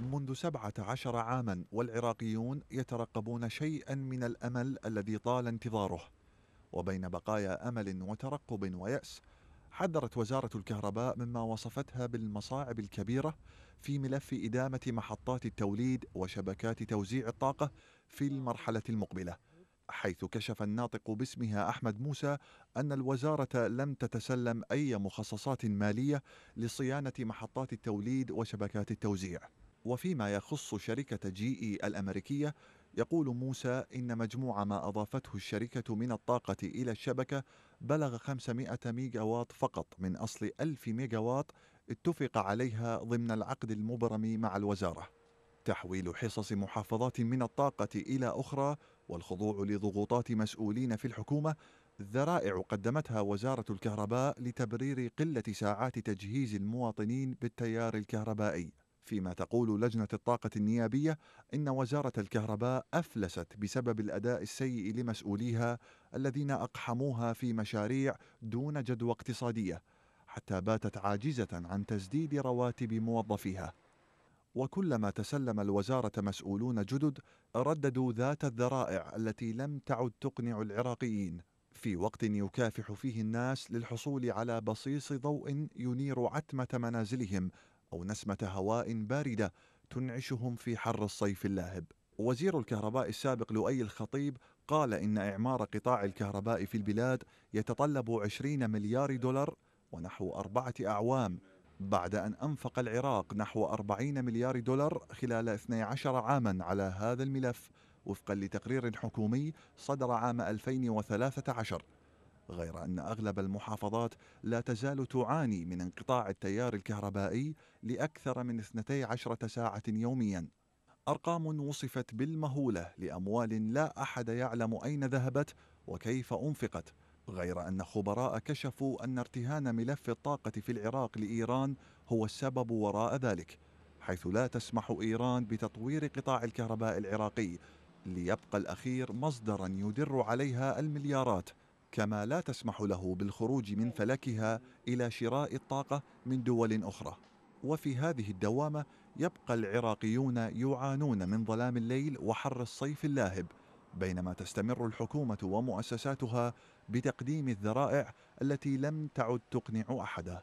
منذ سبعة عشر عاما والعراقيون يترقبون شيئا من الأمل الذي طال انتظاره. وبين بقايا أمل وترقب ويأس حذرت وزارة الكهرباء مما وصفتها بالمصاعب الكبيرة في ملف إدامة محطات التوليد وشبكات توزيع الطاقة في المرحلة المقبلة حيث كشف الناطق باسمها أحمد موسى أن الوزارة لم تتسلم أي مخصصات مالية لصيانة محطات التوليد وشبكات التوزيع. وفيما يخص شركة جي إي الأمريكية يقول موسى إن مجموع ما أضافته الشركة من الطاقة إلى الشبكة بلغ 500 ميجاوات فقط من أصل 1000 ميجاوات اتفق عليها ضمن العقد المبرم مع الوزارة. تحويل حصص محافظات من الطاقة إلى أخرى والخضوع لضغوطات مسؤولين في الحكومة ذرائع قدمتها وزارة الكهرباء لتبرير قلة ساعات تجهيز المواطنين بالتيار الكهربائي. فيما تقول لجنة الطاقة النيابية إن وزارة الكهرباء أفلست بسبب الأداء السيء لمسؤوليها الذين أقحموها في مشاريع دون جدوى اقتصادية حتى باتت عاجزة عن تسديد رواتب موظفيها. وكلما تسلم الوزارة مسؤولون جدد رددوا ذات الذرائع التي لم تعد تقنع العراقيين. في وقت يكافح فيه الناس للحصول على بصيص ضوء ينير عتمة منازلهم أو نسمة هواء باردة تنعشهم في حر الصيف اللاهب. وزير الكهرباء السابق لؤي الخطيب قال إن إعمار قطاع الكهرباء في البلاد يتطلب 20 مليار دولار ونحو أربعة أعوام بعد أن أنفق العراق نحو 40 مليار دولار خلال 12 عاما على هذا الملف وفقا لتقرير حكومي صدر عام 2013 غير أن أغلب المحافظات لا تزال تعاني من انقطاع التيار الكهربائي لأكثر من 12 ساعة يوميا. أرقام وصفت بالمهولة لأموال لا أحد يعلم أين ذهبت وكيف أنفقت غير أن خبراء كشفوا أن ارتهان ملف الطاقة في العراق لإيران هو السبب وراء ذلك حيث لا تسمح إيران بتطوير قطاع الكهرباء العراقي ليبقى الأخير مصدرا يدر عليها المليارات. كما لا تسمح له بالخروج من فلكها إلى شراء الطاقة من دول أخرى. وفي هذه الدوامة يبقى العراقيون يعانون من ظلام الليل وحر الصيف اللاهب بينما تستمر الحكومة ومؤسساتها بتقديم الذرائع التي لم تعد تقنع أحدا.